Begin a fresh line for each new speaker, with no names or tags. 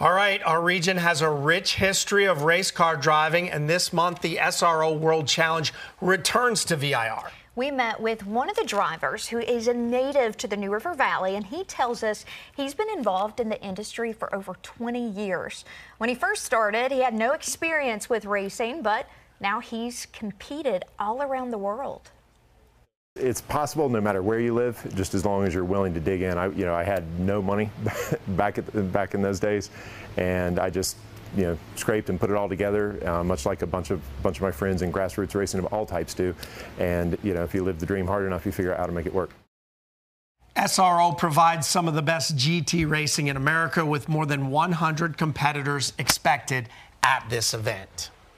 All right, our region has a rich history of race car driving, and this month the SRO World Challenge returns to VIR.
We met with one of the drivers who is a native to the New River Valley, and he tells us he's been involved in the industry for over 20 years. When he first started, he had no experience with racing, but now he's competed all around the world.
It's possible no matter where you live, just as long as you're willing to dig in. I, you know, I had no money back at, back in those days, and I just you know scraped and put it all together, uh, much like a bunch of bunch of my friends in grassroots racing of all types do. And you know, if you live the dream hard enough, you figure out how to make it work.
SRO provides some of the best GT racing in America with more than 100 competitors expected at this event.